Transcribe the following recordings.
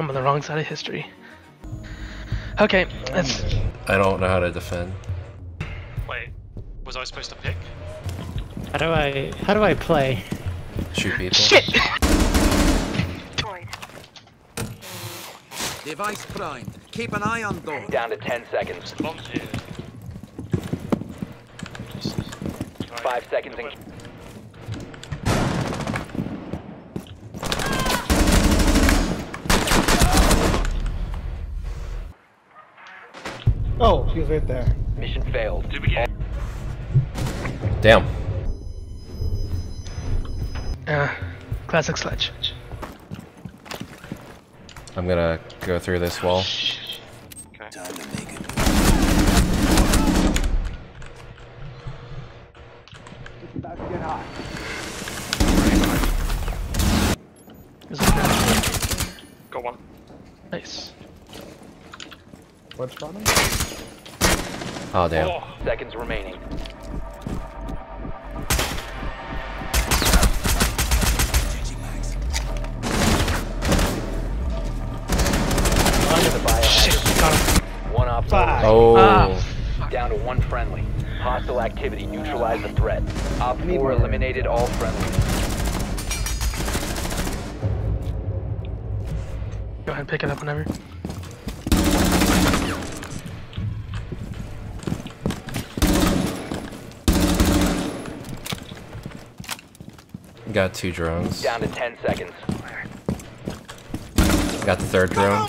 I'm on the wrong side of history. Okay, let's. I don't know how to defend. Wait, was I supposed to pick? How do I how do I play? Shoot people. Shit! Device primed. Keep an eye on door. Down to 10 seconds. Five seconds in. He was right there. Mission failed. Did we get? Damn. Uh, classic sledge. I'm gonna go through this wall. Time to make it. Is it good? Got one. Nice. What's bottom? Oh damn. Oh, Seconds remaining. Under the Shit, got him. One op Five. Oh. Ah, down to one friendly. Hostile activity. Neutralize the threat. Op Need 4 eliminated all friendlies. go ahead and pick it up whenever. Got two drones. Down to 10 seconds. Got the third drone.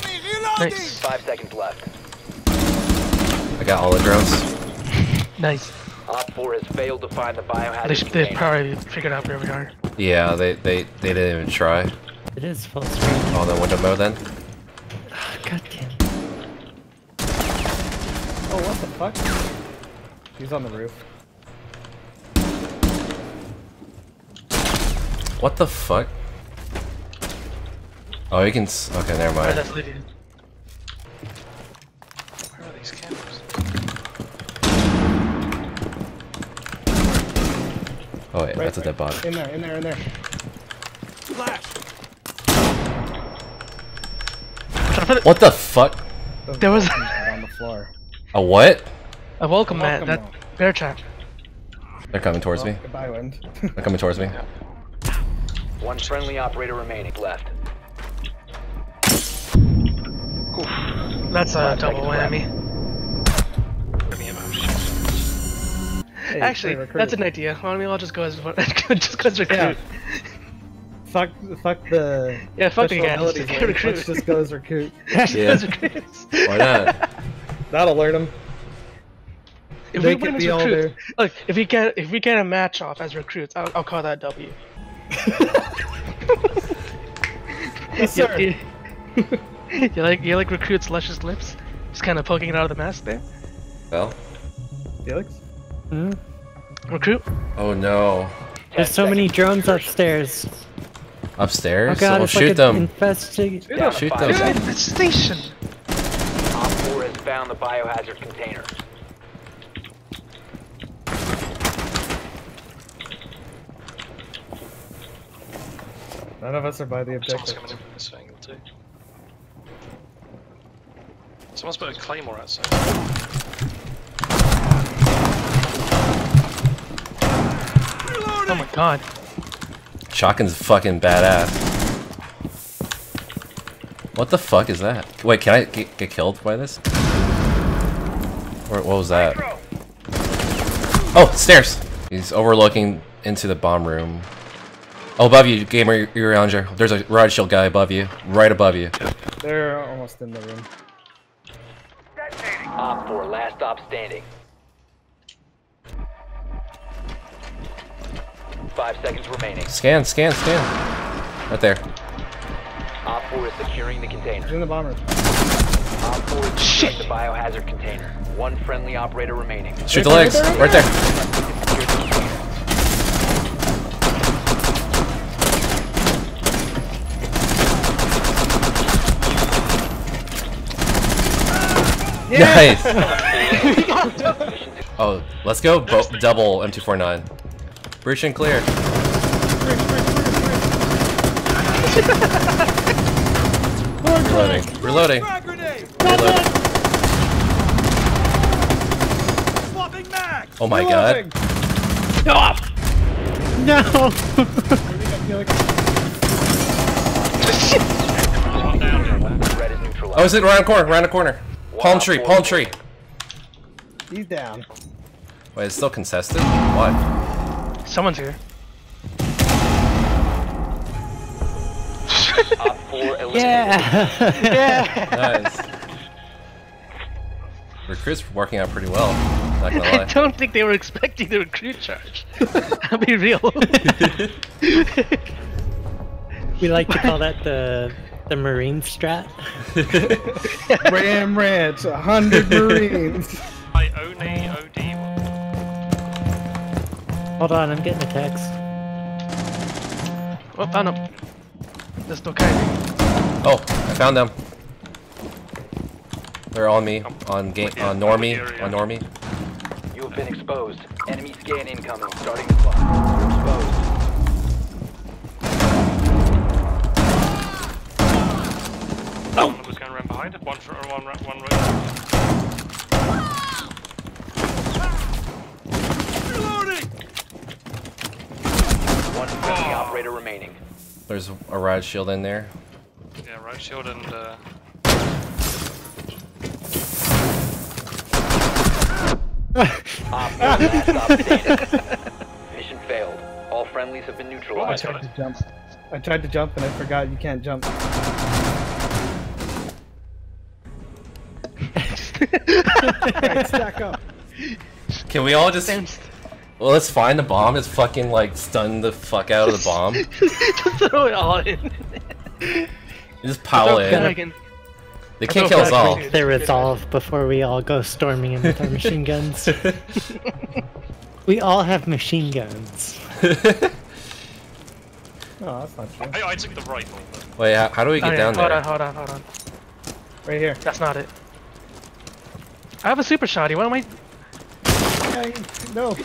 Nice. Five seconds left. I got all the drones. Nice. Op 4 has failed to find the biohazard They, they probably figured out where we are. Yeah, they they they didn't even try. It is full screen. Oh, the window mode then. Ah, God damn. Oh, what the fuck? He's on the roof. What the fuck? Oh, you can. S okay, never Alright, mind. that's Lydia. where are these cameras? Oh wait, Right, that's a dead body. In there, in there, in there. Flash. What the fuck? There was- welcome mat on the floor. A what? A welcome mat, that bear trap. They're coming towards me. Goodbye, wind. They're coming towards me. One friendly operator remaining left. That's a Five double whammy. Let me have a Hey, Actually, that's an idea. Why don't we all just go as just go as recruit? Yeah. Fuck, fuck the Yeah, fuck the special guy. Just lane. recruit. Let's just go as recruit. Yeah. Why not? That'll learn them. If They we could win as be all recruits, look, if we get if we get a match off as recruits, I'll, I'll call that a W. Yes, sir. You, you like you like recruits' luscious lips? Just kind of poking it out of the mask there. Well. Felix? Hmm? Recruit. Oh no. There's so many drones upstairs. Oh Upstairs? god, well, it's shoot like them. an infestation. Down to Shoot them. seconds. the station. Op 4 has found the biohazard container. None of us are by the objective. Someone's objective. coming in from this angle too. Someone's put a claymore outside. Oh my god. Shotgun's fucking badass. What the fuck is that? Wait, can I get, get killed by this? Or what was that? Oh, stairs! He's overlooking into the bomb room. Oh, above you, gamer, you're around. There's a riot shield guy above you, right above you. They're almost in the room. Op 4, last stop standing. Five seconds remaining. Scan, scan, scan. Right there. Op 4 is securing the He's container. in the bomber. Op 4 is securing the biohazard container. One friendly operator remaining. Shoot the legs, right right there. Nice. oh, let's go bo- double M249. Breach and clear. Reloading. Reloading. Frag! Reloading. Oh my god. No! Threat. Oh, is it around the corner? Around the corner. Palm tree. Palm tree. He's down. Wait, it's still contested? What? Someone's here. Op 4 eliminated. yeah! Nice. Recruit's working out pretty well. Not gonna I don't think they were expecting the recruit charge. I'll be real. we like to call that the the Marine strat. Ram Ranch, a hundred Marines. I only OD. Hold on, I'm getting a text. oh, found him. There's no guy. Oh, I found them. They're on me. On game. On Normie. On Normie. You have been exposed. Enemy scan incoming. Starting the clock. You're exposed. Behind it. One for one, ra- one right. Reloading! One friendly operator remaining. There's a riot shield in there. Yeah, riot shield and uh, Op 4 last stop standing. Mission failed. All friendlies have been neutralized. I tried to jump. I tried to jump and I forgot you can't jump. Alright, stack up. Can we all just? Well, let's find the bomb. It's fucking like stun the fuck out of the bomb. Just throw it all in. Just pile it Gonna- in. They can't I kill us all. Dragon- They resolve before we all go storming in with our machine guns. we all have machine guns. No, oh, that's not true. I, I took the rifle. Wait, how, how do we Oh, get yeah, down hold there? Hold on, hold on, hold on. Right here. That's not it. I have a super shotty. What am I? Hey, no.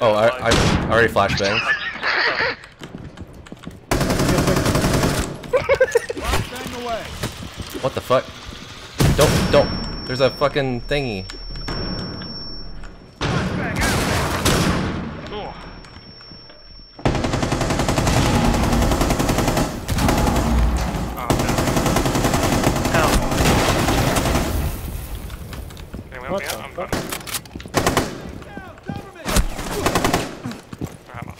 Oh, I, I already flashbang. Flashbang away. What the fuck? Don't, don't. There's a fucking thingy. oh, Ow. anyway, What yeah, the I'm fuck? fine. Cover me. Alright, I'm-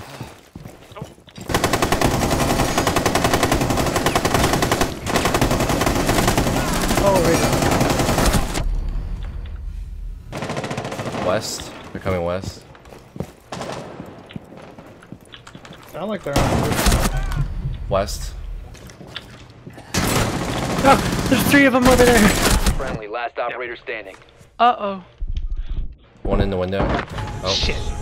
Oh, right. West. They're coming west. Sound like they're on the roof. West. Oh, there's three of them over there. Friendly last operator standing. Uh oh. One in the window. Oh. Shit.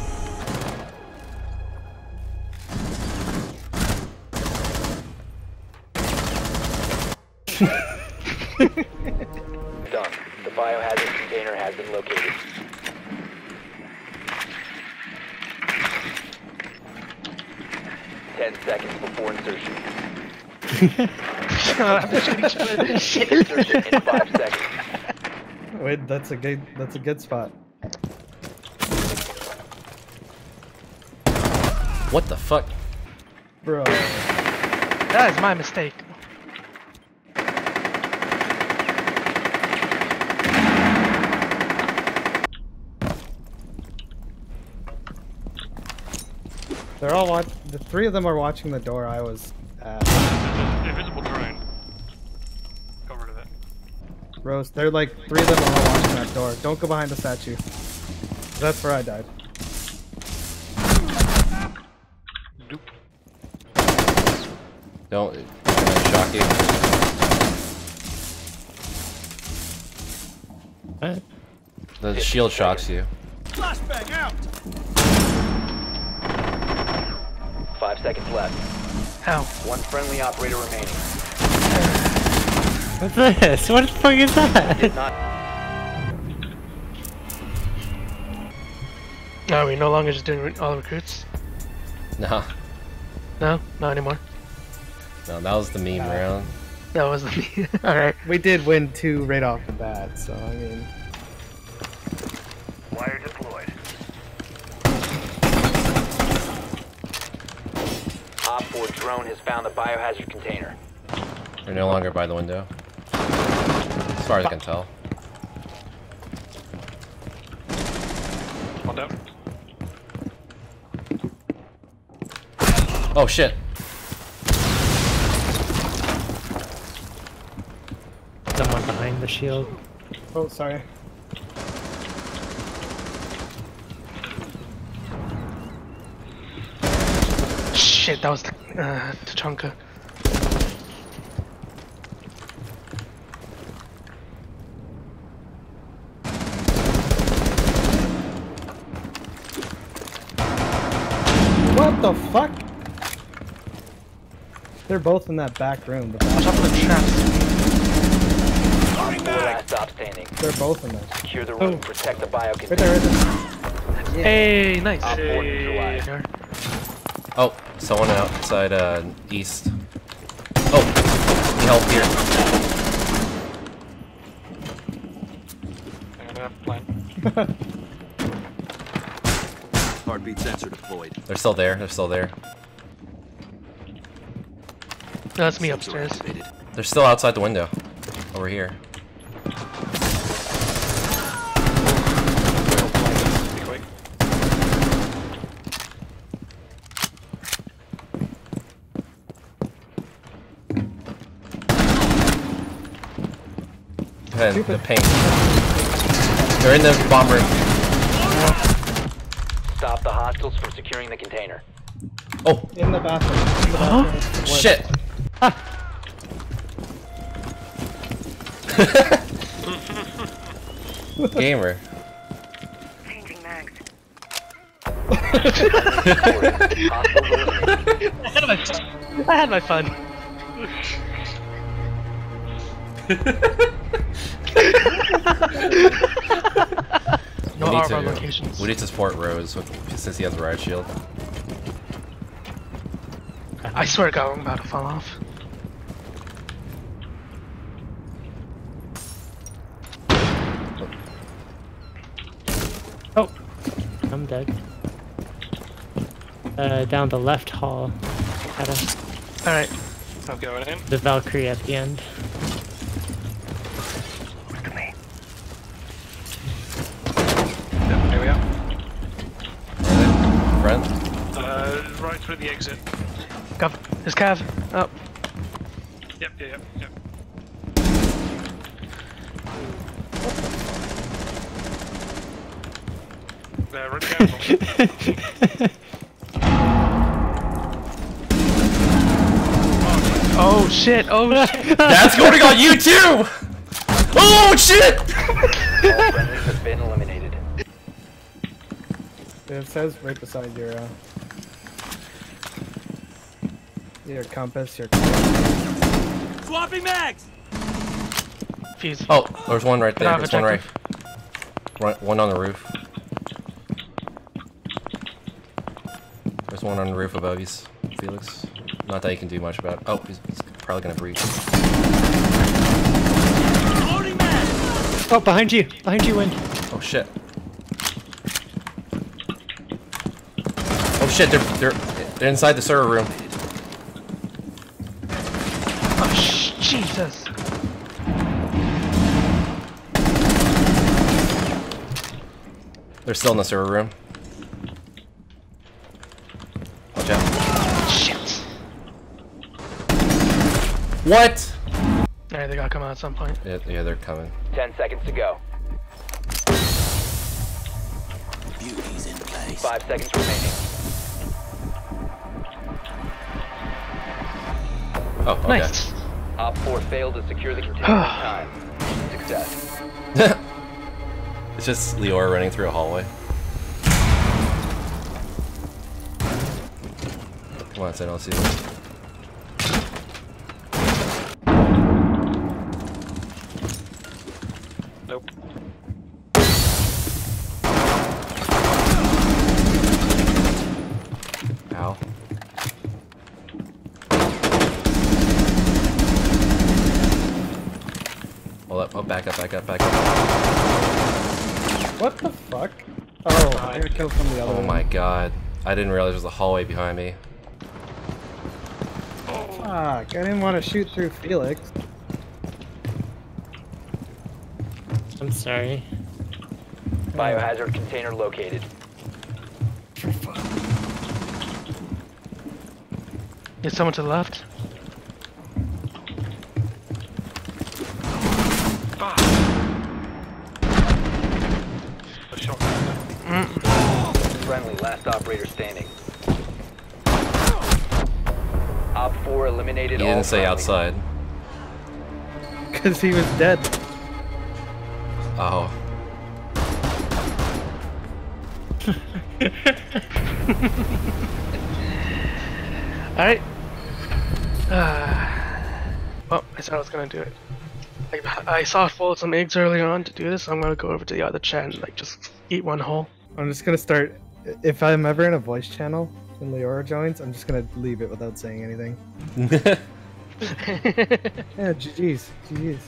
10 seconds before insertion. Wait, that's a good, that's a good spot. What the fuck? Bro. That is my mistake. They're all watch. The three of them are watching the door. I was at. There's invisible drone. Got rid of it. Rose. They're like three of them are all watching that door. Don't go behind the statue. That's where I died. Don't. Don't shock you. What? The shield shocks you. Flashbang out. Seconds left. Ow. One friendly operator remaining. What's this? What the fuck is that? Did. No, we're no longer just doing re- all recruits. Nah. No, not anymore. No, that was the meme round. That wasn't me. Alright. We did win two right off the bat, so I mean. Wire deployed. Op 4 drone has found the biohazard container. They're no longer by the window. As far as I can tell. One down. Oh shit! Someone behind the shield. Oh, sorry. Shit, that was uh, Tachanka. What the fuck? They're both in that back room. The Watch back, out for the traps. Op 4 stop standing. they're both in there. Secure the room. Oh. Protect the bio Right there, container. right there. Hey, nice. Op 4 neutralized. There. Oh, someone outside uh, east. Oh, need help here. I'm gonna plan. Heartbeat sensor deployed. They're still there. They're still there. No, that's me upstairs. They're still outside the window. Over here. Be quick. And the paint. They're in the bomb room. Stop the hostiles from securing the container. Oh, In the bathroom. In the bathroom. shit! Gamer. Changing mags. I had my, I had my fun. no we need to. We need to support Rose with, since he has a riot shield. I swear to God, I'm about to fall off. Oh, I'm dead. Uh, down the left hall. Alright. I'm going in. the Valkyrie at the end. Yep, here we are. Friend? Uh, right through the exit. Cav. There's Cav. Up. Yep, yeah, yep, yep. They're really careful. Oh shit, oh shit. That's going on you too! Oh shit! All friendlies have been eliminated. It says right beside your, uh, your compass, your. Swapping mags! Fuse. Oh, there's one right there. There's one right. Right, one on the roof. There's one on the roof above you, Felix. Not that you can do much about. Oh, he's, he's probably gonna breach. Oh, behind you! Behind you, Wind! Oh shit. Oh, shit, they're they're they're inside the server room. Oh sh Jesus. They're still in the server room. Watch out. Shit. What? Alright, they gotta come out at some point. Yeah, yeah, they're coming. Ten seconds to go. Beauty's in place. Five seconds remaining. Oh, okay. Nice. Op 4 failed to secure the container in time. Success. it's just Leora running through a hallway. Come on, I don't see this. Nope. Ow. oh, back up, back up, back up. What the fuck? Oh, I got killed from the other Oh one. my god. I didn't realize there was a hallway behind me. Fuck, I didn't want to shoot through Felix. I'm sorry. Biohazard container located. There's someone to the left. Operator standing. Op 4 eliminated He didn't say friendlies. outside. Because he was dead. Oh. Alright. Uh, well, I said I was gonna do it. Like, I saw full of some eggs earlier on to do this, so I'm gonna go over to the other chat and like just eat one whole. I'm just gonna start. If I'm ever in a voice channel and Leora joins, I'm just gonna leave it without saying anything. Yeah, GG's. GG's.